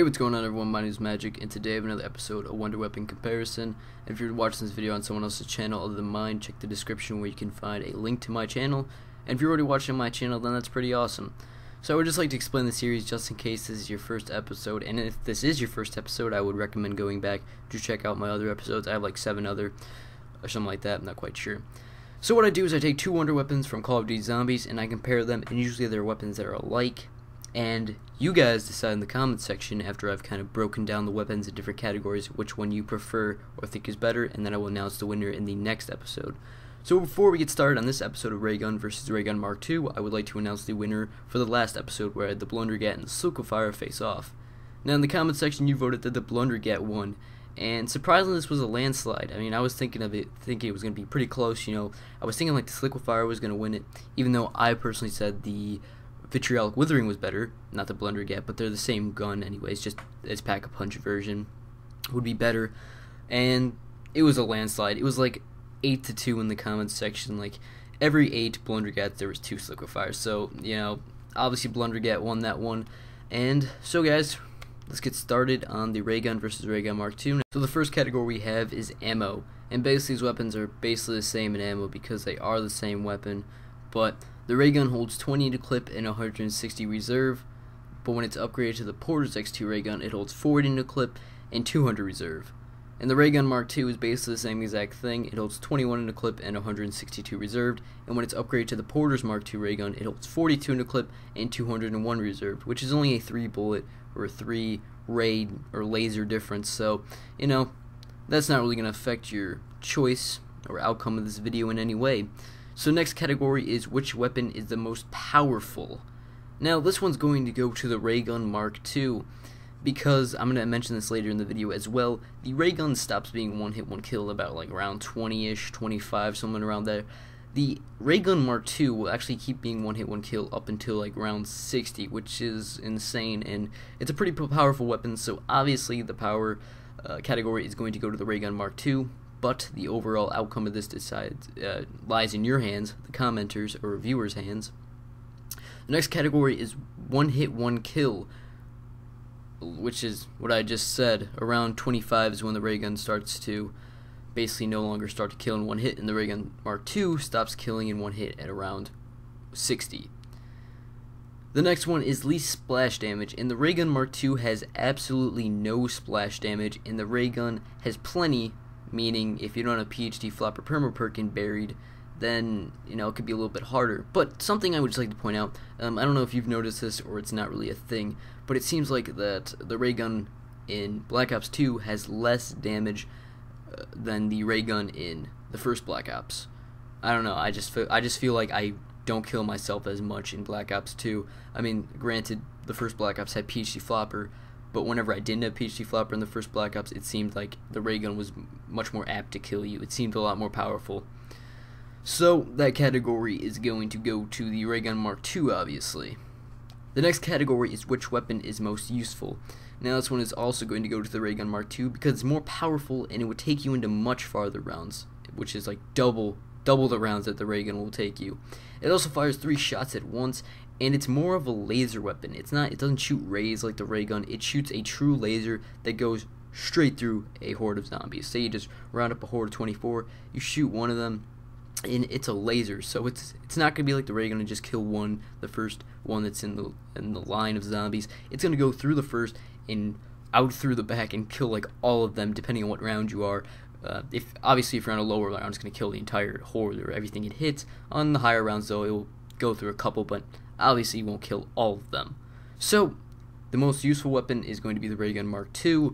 Hey, what's going on everyone? My name is Magic, and today I have another episode of Wonder Weapon Comparison. And if you're watching this video on someone else's channel other than mine, check the description where you can find a link to my channel. And if you're already watching my channel, then that's pretty awesome. So I would just like to explain the series just in case this is your first episode, and if this is your first episode, I would recommend going back to check out my other episodes. I have like seven other, or something like that, I'm not quite sure. So what I do is I take two Wonder Weapons from Call of Duty Zombies, and I compare them, and usually they're weapons that are alike, and you guys decide in the comments section after I've kind of broken down the weapons in different categories which one you prefer or think is better, and then I will announce the winner in the next episode. So before we get started on this episode of Raygun versus Raygun Mark II, I would like to announce the winner for the last episode where I had the Blundergat and the Sliquifier face off. Now in the comments section you voted that the Blundergat won, and surprisingly this was a landslide. I mean I was thinking of it, thinking it was going to be pretty close, you know, I was thinking like the Sliquifier was going to win it, even though I personally said the Vitriolic Withering was better, not the Blunder Blundergat, but they're the same gun anyways, just its pack-a-punch version would be better. And it was a landslide. It was like 8 to 2 in the comments section. Like every 8 Blundergats there was 2 Sliquifiers. So, you know, obviously Blundergat won that one. And so guys, let's get started on the Raygun versus Raygun Mark II. So the first category we have is ammo. And basically these weapons are basically the same in ammo because they are the same weapon, but the ray gun holds 20 to clip and 160 reserve, but when it's upgraded to the Porter's X2 ray gun, it holds 40 to clip and 200 reserve. And the Raygun Mark II is basically the same exact thing. It holds 21 in a clip and 162 reserved. And when it's upgraded to the Porter's Mark II ray gun, it holds 42 in a clip and 201 reserved, which is only a 3 bullet or 3 ray or laser difference. So, you know, that's not really going to affect your choice or outcome of this video in any way. So next category is which weapon is the most powerful. Now this one's going to go to the Raygun Mark II because I'm going to mention this later in the video as well. The ray gun stops being one hit, one kill about like around 20-ish, 25, something around there. The Raygun Mark II will actually keep being one hit, one kill up until like round 60, which is insane, and it's a pretty powerful weapon, so obviously the power uh, category is going to go to the Raygun Mark II, but the overall outcome of this decides uh, lies in your hands, the commenters or viewers' hands. The next category is one hit, one kill, which is what I just said. Around 25 is when the ray gun starts to basically no longer start to kill in one hit, and the ray gun Mark II stops killing in one hit at around 60. The next one is least splash damage, and the ray gun Mark II has absolutely no splash damage, and the ray gun has plenty meaning if you don't have PhD flopper perma perkin buried, then you know it could be a little bit harder. But something I would just like to point out, um, I don't know if you've noticed this or it's not really a thing, but it seems like that the ray gun in Black Ops 2 has less damage uh, than the ray gun in the first Black Ops. I don't know. I just feel, I just feel like I don't kill myself as much in Black Ops 2. I mean, granted, the first Black Ops had PhD flopper, but whenever I didn't have PhD Flopper in the first Black Ops, it seemed like the ray gun was much more apt to kill you. It seemed a lot more powerful. So, that category is going to go to the Raygun Mark II, obviously. The next category is which weapon is most useful. Now, this one is also going to go to the Raygun Mark II because it's more powerful and it would take you into much farther rounds, which is like double double the rounds that the ray gun will take you. It also fires three shots at once and it's more of a laser weapon. It's not it doesn't shoot rays like the ray gun. It shoots a true laser that goes straight through a horde of zombies. Say you just round up a horde of 24, you shoot one of them and it's a laser. So it's it's not going to be like the ray gun and just kill one, the first one that's in the in the line of zombies. It's going to go through the first and out through the back and kill like all of them depending on what round you are. Uh, if obviously if you're on a lower round, it's going to kill the entire horde or everything it hits. On the higher rounds, though, it will go through a couple, but obviously you won't kill all of them. So, the most useful weapon is going to be the Ray Gun Mark II.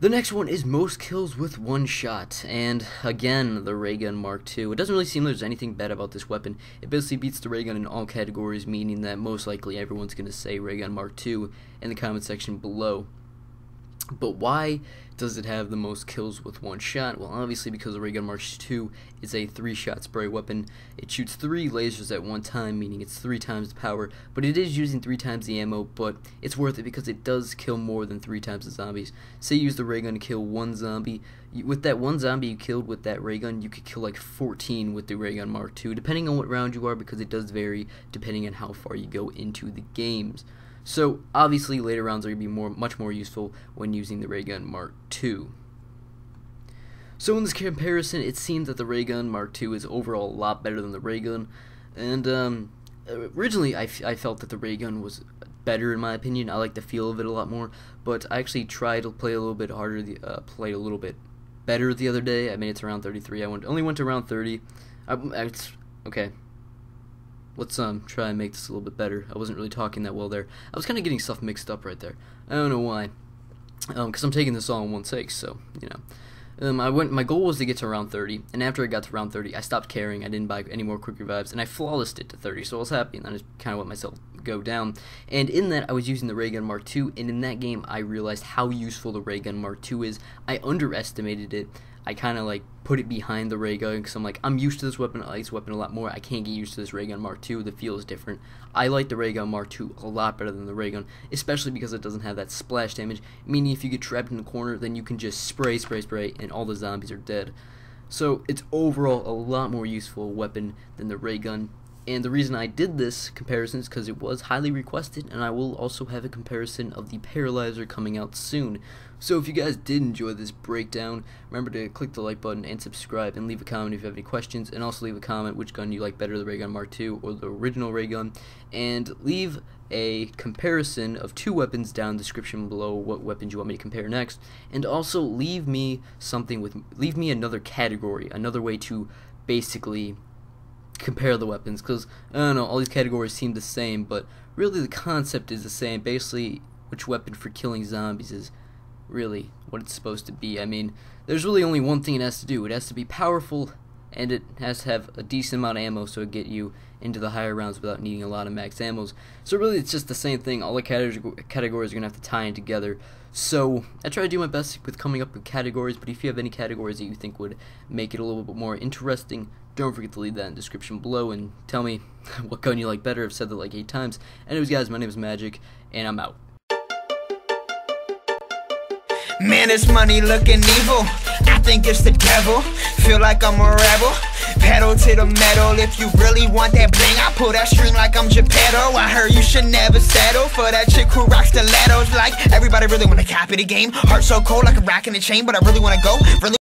The next one is most kills with one shot, and again, the Ray Gun Mark II. It doesn't really seem there's anything bad about this weapon. It basically beats the Ray Gun in all categories, meaning that most likely everyone's going to say Ray Gun Mark II in the comment section below. But why does it have the most kills with one shot? Well, obviously because the Ray Gun Mark II is a three-shot spray weapon. It shoots three lasers at one time, meaning it's three times the power, but it is using three times the ammo, but it's worth it because it does kill more than three times the zombies. Say you use the ray gun to kill one zombie, with that one zombie you killed with that ray gun, you could kill like 14 with the Ray Gun Mark II, depending on what round you are, because it does vary depending on how far you go into the games. So obviously later rounds are going to be more, much more useful when using the ray gun Mark II. So in this comparison, it seems that the ray gun Mark II is overall a lot better than the ray gun, and um, originally I, I felt that the ray gun was better in my opinion. I like the feel of it a lot more, but I actually tried to play a little bit harder, the, uh, play a little bit better the other day. I made it to round 33. I went only went to round 30. I, I, okay. Let's um try and make this a little bit better. I wasn't really talking that well there. I was kind of getting stuff mixed up right there. I don't know why. Um, because I'm taking this all in one take, so you know. Um, I went. My goal was to get to round 30, and after I got to round 30, I stopped caring. I didn't buy any more quick revives, and I flawlessed it to 30, so I was happy. And I just kind of let myself go down. And in that, I was using the ray gun Mark II, and in that game, I realized how useful the ray gun Mark II is. I underestimated it. I kind of like put it behind the ray gun because I'm like, I'm used to this weapon, I like this weapon a lot more. I can't get used to this ray gun Mark II. The feel is different. I like the ray gun Mark II a lot better than the ray gun, especially because it doesn't have that splash damage. Meaning, if you get trapped in a corner, then you can just spray, spray, spray, and all the zombies are dead. So it's overall a lot more useful weapon than the ray gun. And the reason I did this comparison is because it was highly requested, and I will also have a comparison of the Paralyzer coming out soon. So if you guys did enjoy this breakdown, remember to click the like button and subscribe, and leave a comment if you have any questions, and also leave a comment which gun you like better, the Raygun Mark II or the original Raygun, and leave a comparison of two weapons down description below what weapons you want me to compare next, and also leave me something with, leave me another category, another way to basically compare the weapons because I don't know all these categories seem the same but really the concept is the same. Basically which weapon for killing zombies is really what it's supposed to be. I mean there's really only one thing it has to do. It has to be powerful and it has to have a decent amount of ammo so it get you into the higher rounds without needing a lot of max ammo. so really it's just the same thing. All the categories are gonna have to tie in together. So I try to do my best with coming up with categories but if you have any categories that you think would make it a little bit more interesting don't forget to leave that in the description below and tell me what gun you like better. I've said that like eight times. Anyways, guys, my name is Magic, and I'm out. Man, this money looking evil. I think it's the devil. Feel like I'm a rebel. Pedal to the metal. If you really want that bling, I pull that string like I'm Geppetto. I heard you should never settle for that chick who rocks stilettos. Like everybody really wanna copy the game. Heart so cold like a rock in a chain, but I really wanna go. Really